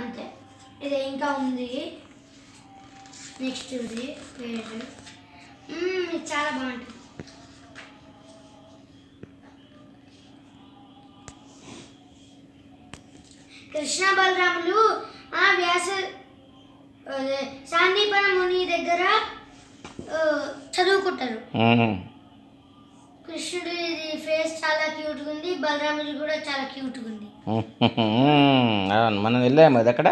అంతే. ఇది ఇంకా ఉంది. నెక్స్ట్ ఇది ఇది చాలా బాగుంటుంది. కృష్ణ బలరాములు ఆ వ్యాస సాందీపన ముని దగ్గర చదువుకుంటారు. కృష్ణుడి ఫేస్ చాలా క్యూట్గా ఉంది బలరాముడి కూడా చాలా క్యూట్గా ఉంది. అవును మనం వెళ్ళాము కదా అక్కడ?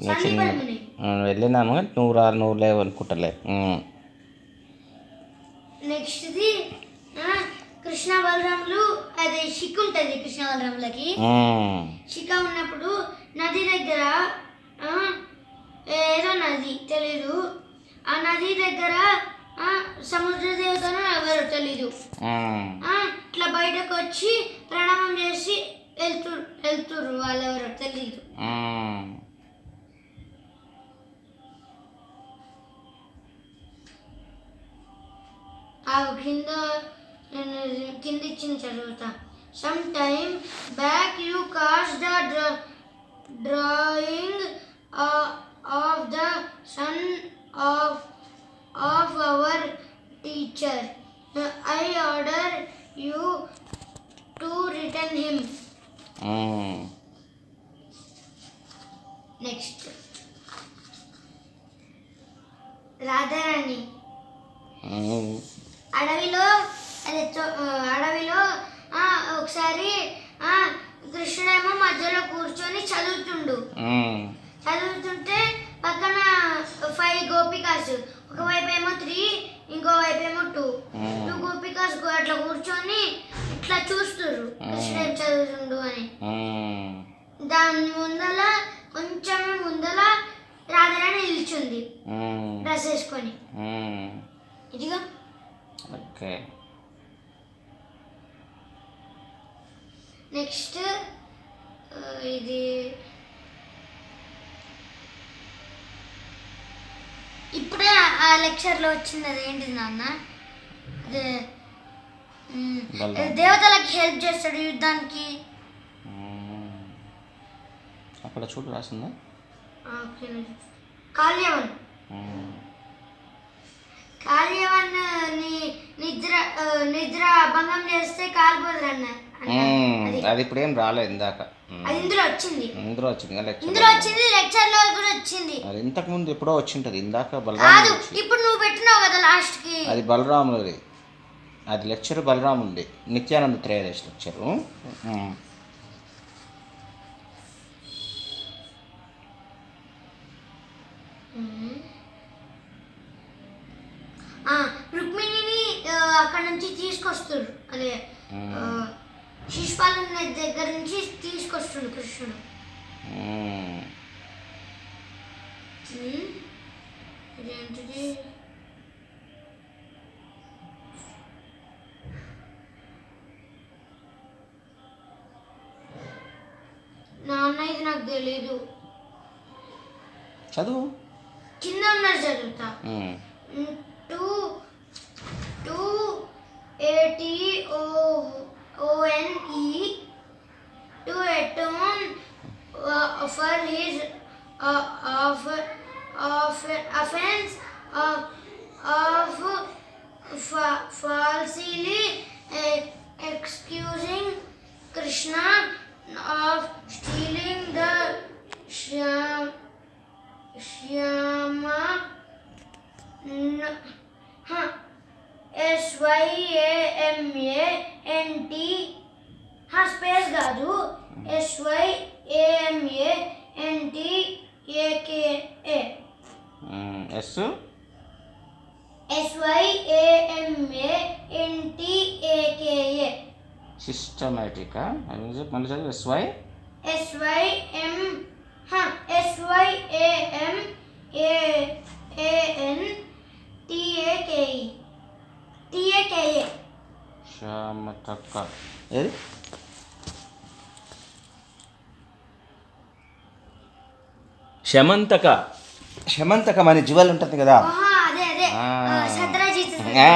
నేను. చిన్న వెళ్ళినాము కానీ నువ్వు రా నువ్వు లేవు అనుకుంటలే. నెక్స్ట్ది కృష్ణ బలరాములు అదే షిక్ ఉంటుంది కృష్ణ బలరాములకి. షిక ఉన్నప్పుడు నది దగ్గర ఏదో నది తెలీదు. ఆ నది దగ్గర సముద్ర దేవతను ఎవరు తెలీదు. ఇట్లా బయటకు వచ్చి ప్రణామం have kinder, kinder Sometime back you caused the drawing uh, of the son of, of our teacher. I order you to return him. Mm. Next. Radharani. Mm. అడవిలో అదే చో- ఆ, అడవిలో ఒకసారి కృష్ణుడేమో మధ్యలో కూర్చొని చదువుతుండు. చదువుతుంటే పక్కన ఫైవ్ గోపికాస్ ఒకవైపు ఏమో త్రీ ఇంకో వైపు ఏమో టూ. టూ గోపికాస్ అట్లా కూర్చొని ఇట్లా చూస్తుర్రు కృష్ణుడు చదువుతుండు అని. దాని ముందల కొంచెం ముందల రాధారాణి నిల్చుంది. డ్రెస్ వేసుకొని. ఇదిగో ఓకే. నెక్స్ట్ ఇది ఇప్పుడే ఆ లెక్చర్లో వచ్చినది ఏంటి నాన్న? అదే. దేవతలకి హెల్ప్ చేస్తాడు యుద్ధానికి. అక్కడ చూడు రాసిందా? ఆ, ఓకే. కాల్యవన్ మ్మ్. కాల్యవన్ని నిద్ర నిద్ర భంగం చేస్తే అన్న. మ్మ్. అది. ఇప్పుడు ఏం రాలేదు ఇందాక. ఇందులో వచ్చింది. ఇందులో వచ్చింది లెక్చర్ ఇందులో వచ్చింది లెక్చర్లో కూడా వచ్చింది. అది ఇంతకు ముందు ఎప్పుడో వచ్చింటది ఇందాక వచ్చి ఇప్పుడు నువ్వు పెట్టినావు కదా లాస్ట్కి అది బలరాములది. అది లెక్చర్ బలరాములది నిత్యానంద త్రయోదశి లెక్చరు మ్మ్. ఆ, రుక్మిణిని అక్కడ నుంచి తీసుకొస్తుడు అదే ఆ, శిశుపాలుని దగ్గర నుంచి తీసుకొస్తుండు కృష్ణుడు. ఇదేంటిది నాన్న ఇది నాకు తెలీదు. చదువు. కింద ఉన్నారు చదువుతా. మ్మ్. न, हाँ S Y A M A N T हाँ space गाजू S Y A M A N T A K A S S Y A M A N T A K A systematic मुझे मान लीजिए S Y S Y M हाँ S Y A M A A N T A K E T A K A శ్యామతక్క. ఏది? శమంతక శమంతకం అనే jewel ఉంటుంది కదా. ఆహా, అదే అదే. ఆ. ఆ, సత్రాజిత్ ఆ.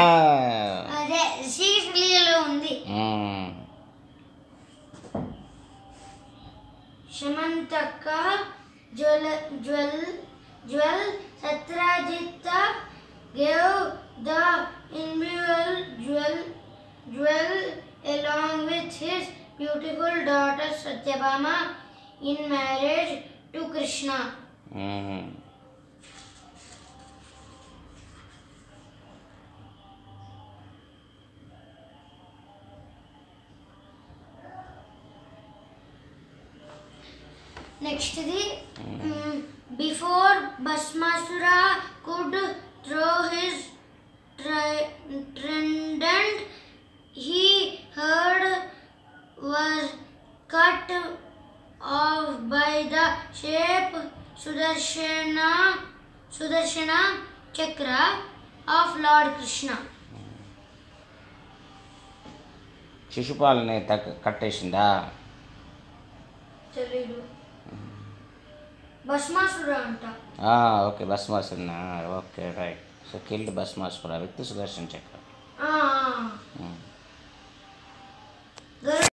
అదే ఉంది. మ్మ్. శమంతక జ్వల జ్వల్ జ్వల్ సత్రాజిత్త gave the imbual jewel jewel along with his beautiful daughter Satyabhama in marriage to Krishna. Hmm. Next the mm, before Bhasmasura could throw his tri- trident, he heard was cut off by the shape Sudarshana Sudarshana Chakra of Lord Krishna. శిశుపాలని కట్టేసిందా తెలీదు okay భస్మాసురుడు okay right. So killed Bhasmasura with Sudarshan Chakra